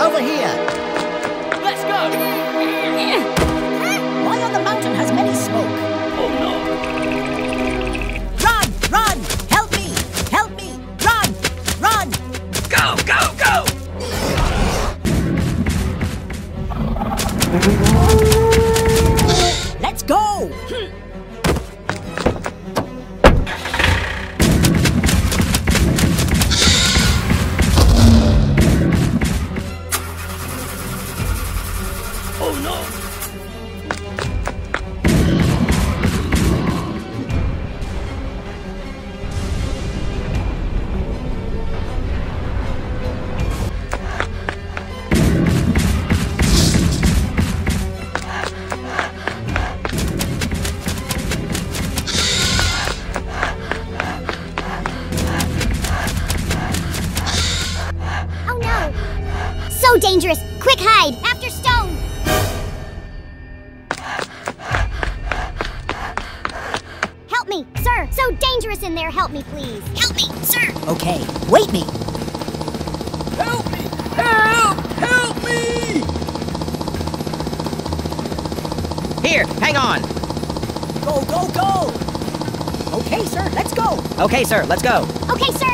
Over here. Sir, let's go. Okay, sir!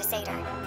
A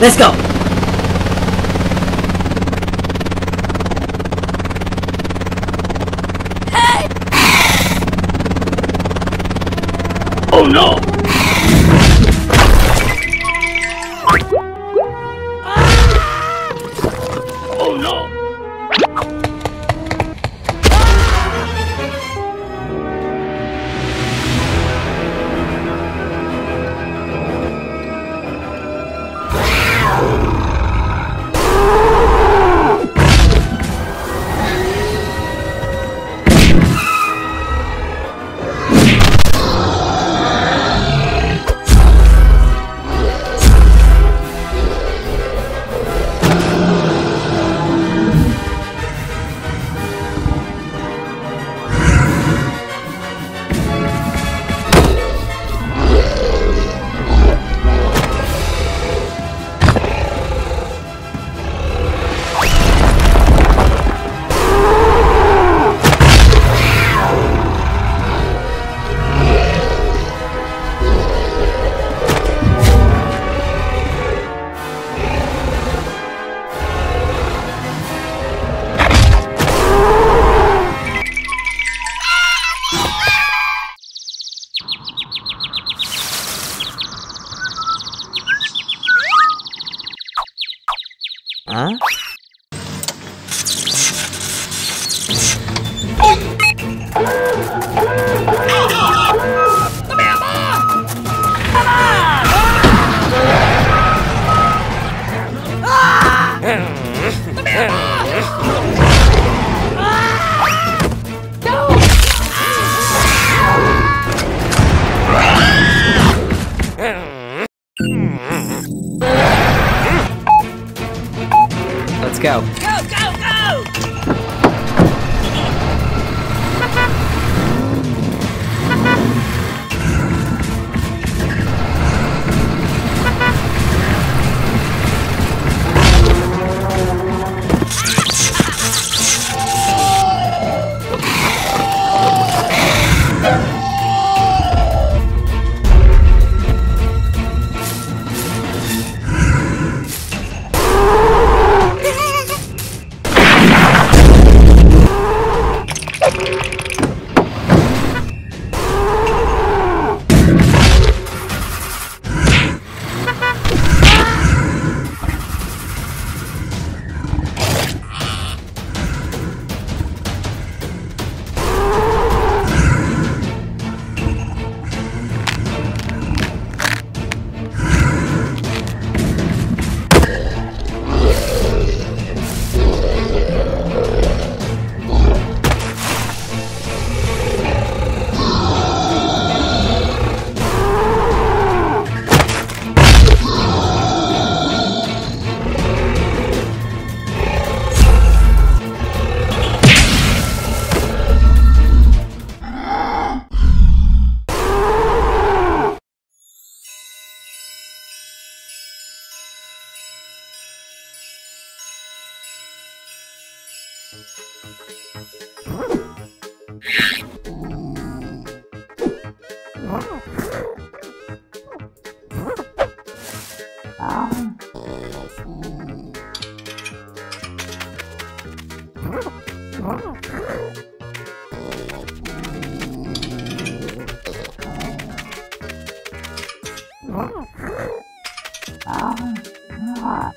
Let's go! 아, 아.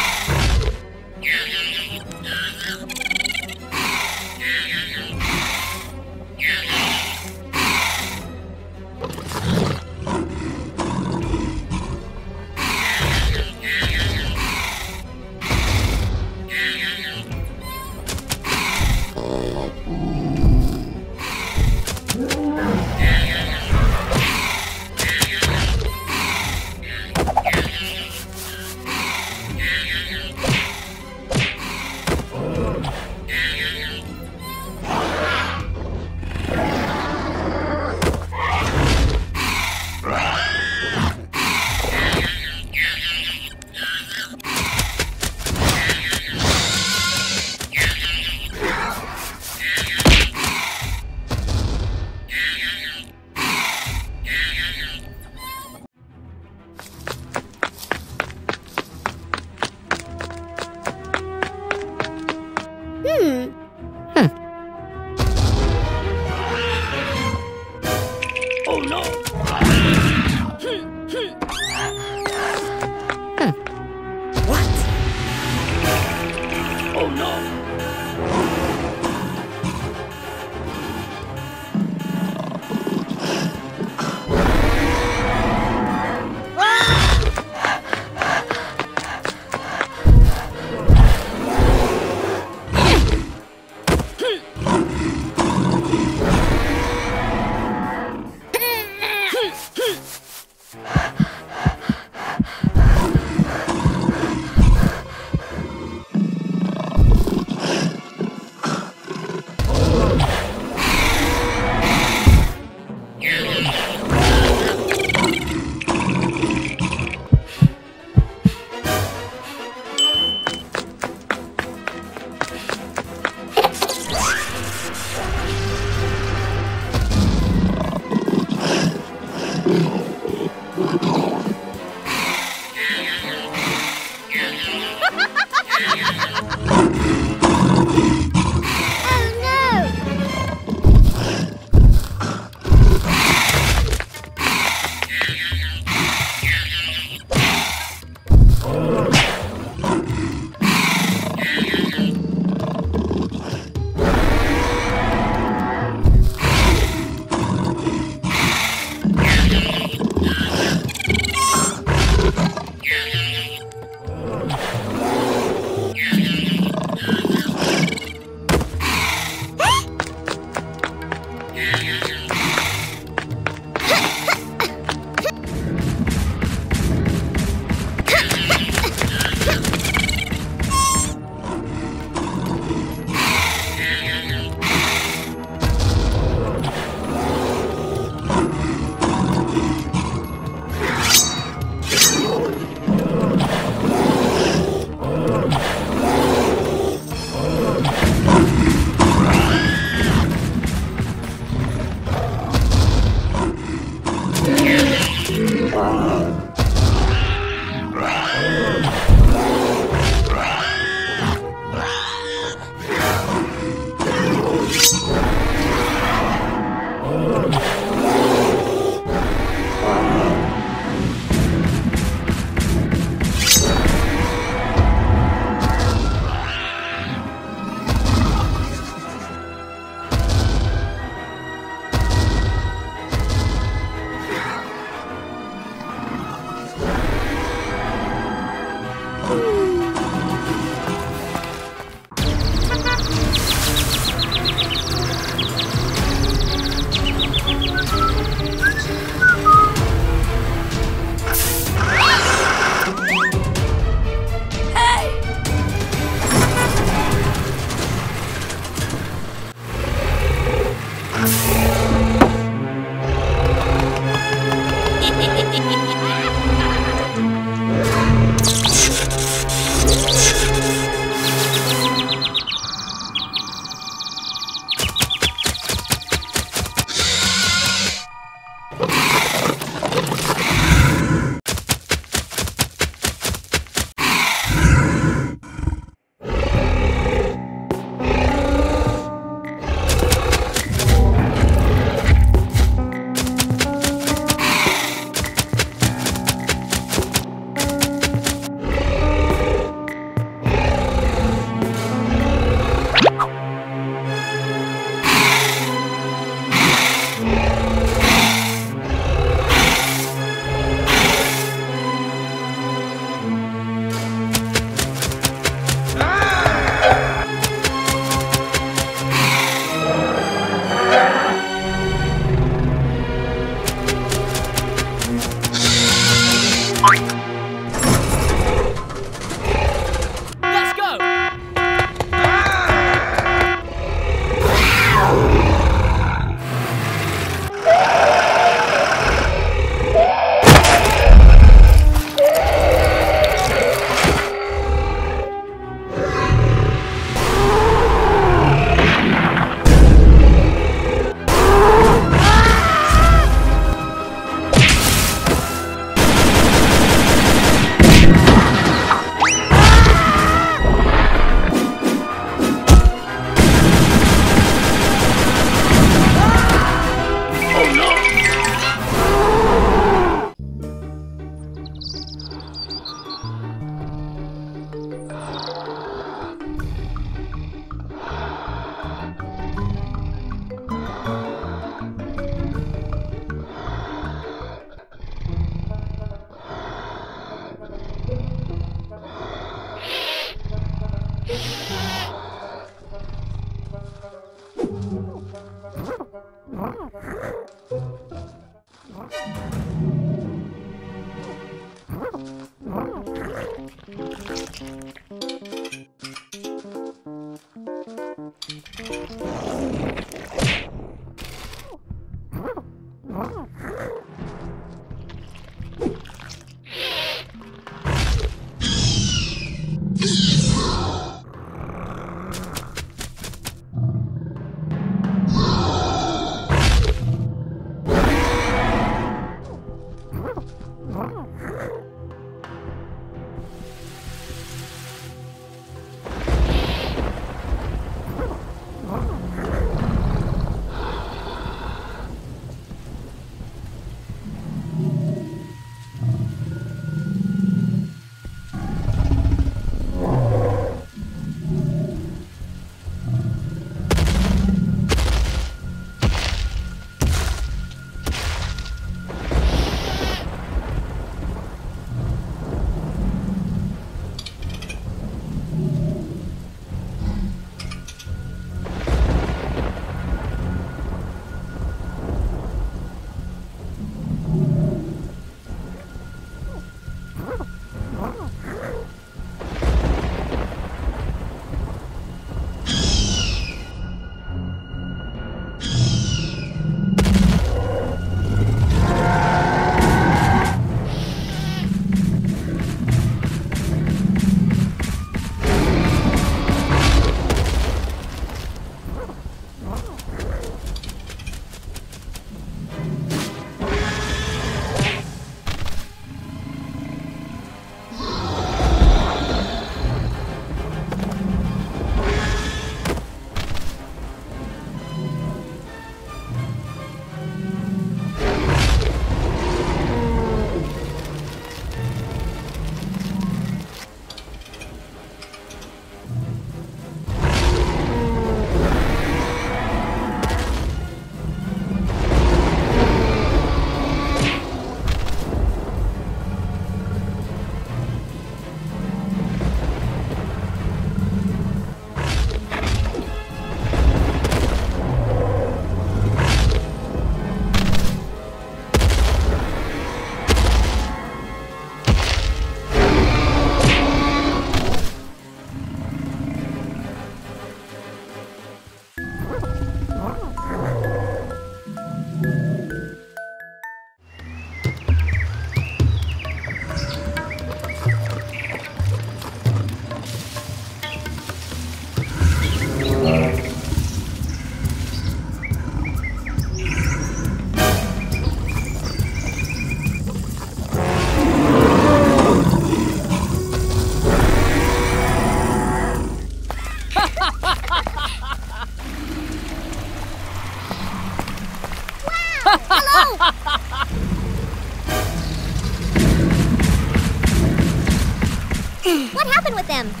Them?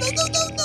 no, no.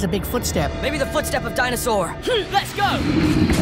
Has a big footstep. Maybe the footstep of dinosaur. Hmm, let's go!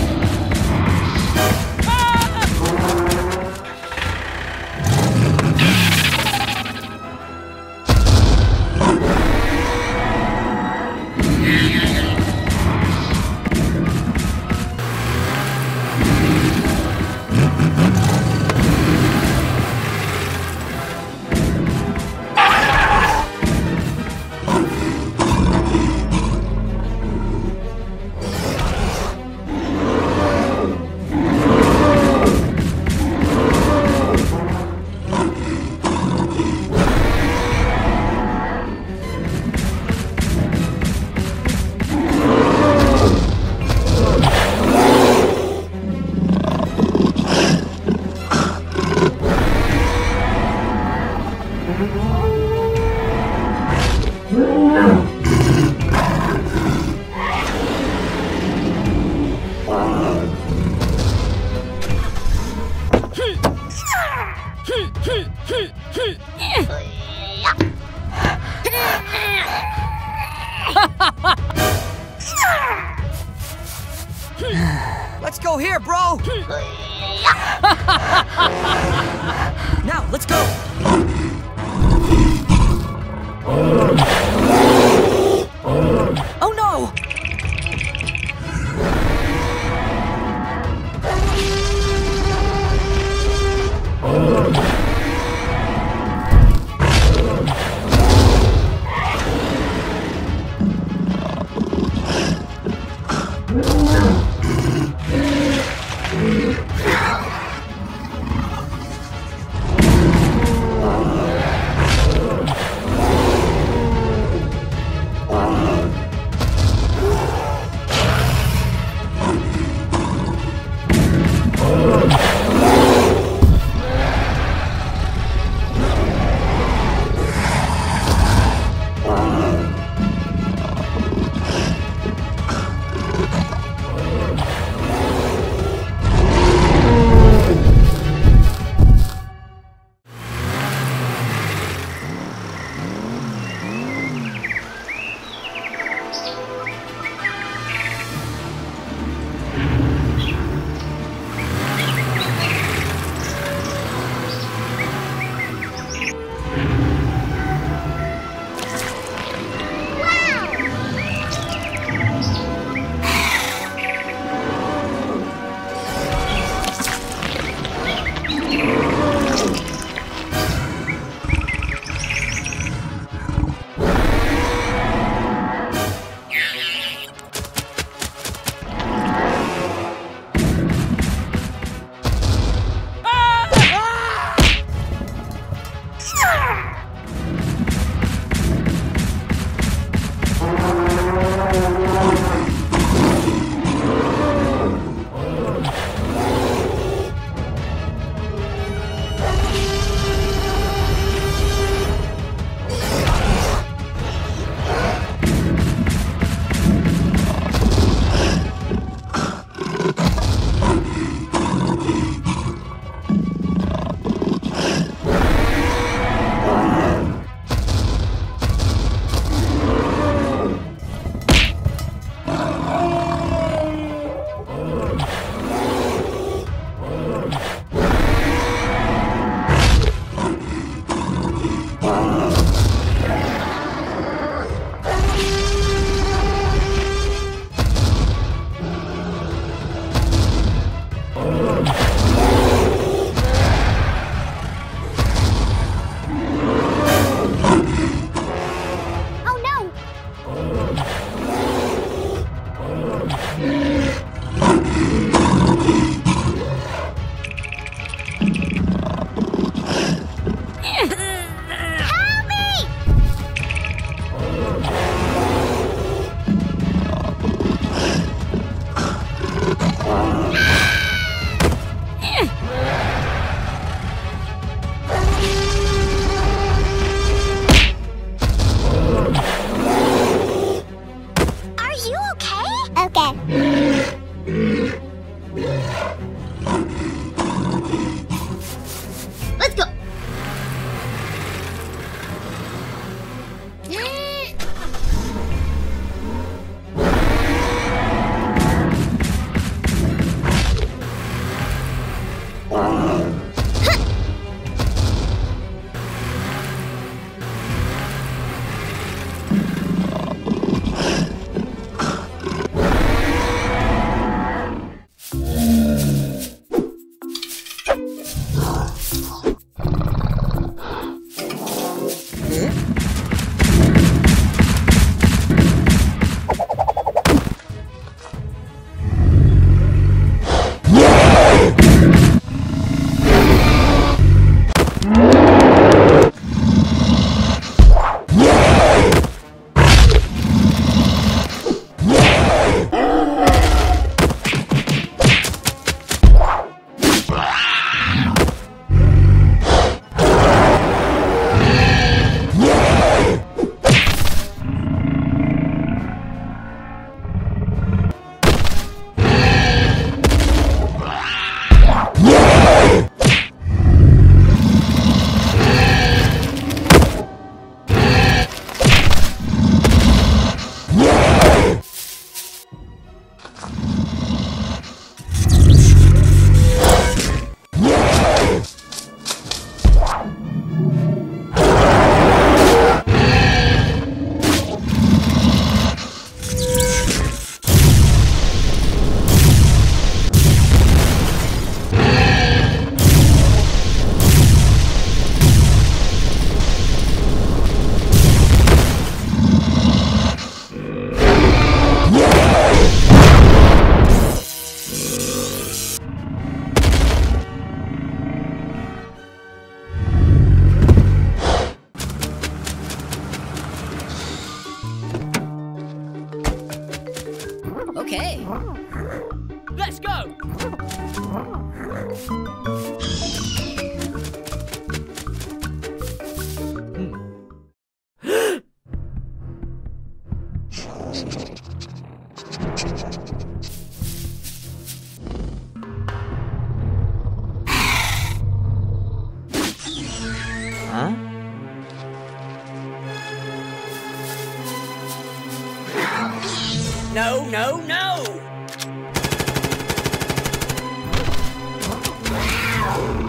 Oh.